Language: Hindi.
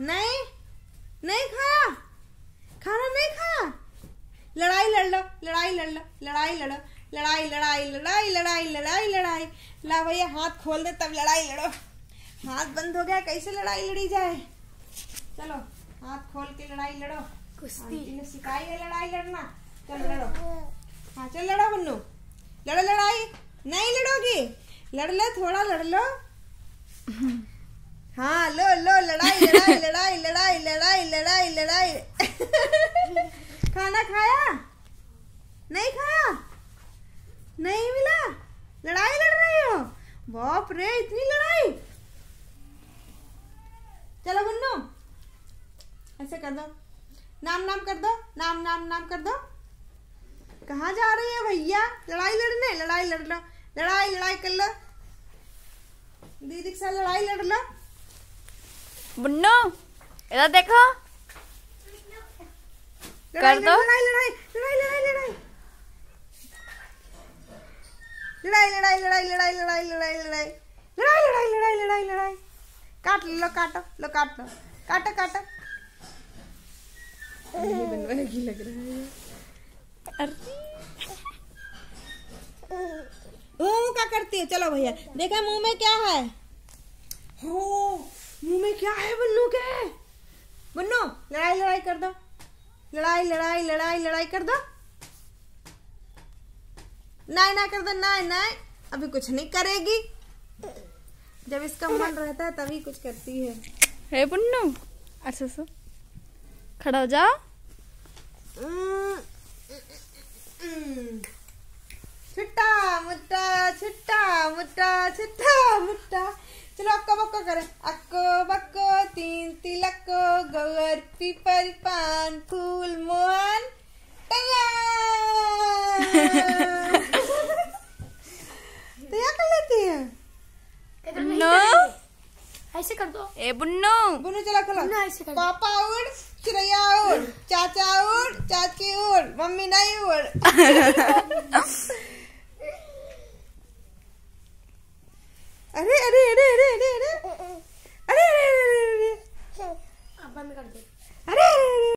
नहीं नहीं खाया खाना नहीं खाया लड़ाई लड़ लो लड़ाई लड़ लो लड़ाई लड़ो लड़ाई लड़ाई लड़ाई लड़ाई लड़ाई लड़ाई। ला भैया हाथ खोल दे तब लड़ाई लड़ो। हाथ बंद हो गया कैसे लड़ाई लड़ी जाए? चलो हाथ खोल के लड़ाई लड़ो। कुश्ती। ने सिखाई है लड़ाई लड़ना। चल लड़ो। हाँ चल लड़ो बन्नू। लड़ो लड़ाई। नहीं लड़ोगी? लड़ लो थोड़ा लड़ लो। हाँ लो लो, लड़ाई लड़ाई लड़ाई लड़ाई लड़ाई लड़ाई लड़ाई। खाना खाया? नहीं खाया? नहीं मिला? लड़ाई लड़ रही हो? बाप रे, इतनी लड़ाई। चलो बन्नू ऐसे कर दो। नाम नाम कर दो, नाम नाम नाम कर दो। कहाँ जा रही है भैया? लड़ाई लड़ने, लड़ाई लड़ लो। लड़ाई लड़ाई कर लो। दीदी के साथ लड़ाई लड़ लो। बुन्नू इधर देखो कर दो। लड़ाई लड़ाई लड़ाई लड़ाई लड़ाई लड़ाई लड़ाई लड़ाई लड़ाई लड़ाई लड़ाई लड़ाई लड़ाई लड़ाई लड़ाई लड़ाई लड़ाई काट लो काटो लो काट लो काटो काटो ये बनवाने की लग रहा है अरे मुँह क्या करती है चलो भैया देखा मुँह में क्या है हो मुँह में क्या है बन्नू के बन्नू लड़ाई लड़ाई कर दो। लड़ाई लड़ाई लड़ाई लड़ाई कर दो। नहीं ना कर दो नहीं नहीं अभी कुछ नहीं करेगी। जब इसका मन रहता है तभी कुछ करती है। हे बुन्नू अच्छा सो। खड़ा हो जाओ। छुट्टा मुट्टा छुट्टा मुट्टा छुट्टा। चलो अक्को बक्को करें। अक्को बक्को तीन तिलक्को गौर पीपर पान फूल मोहन तैयार। तैयार कर लेती है? बुन्नू ऐसे कर दो। ए बुन्नू। बुनु चला खलो। ना ऐसे कर पापा उड़ चिड़ैया उड़ चाचा उड़ चाची उड़ मम्मी नहीं उड़।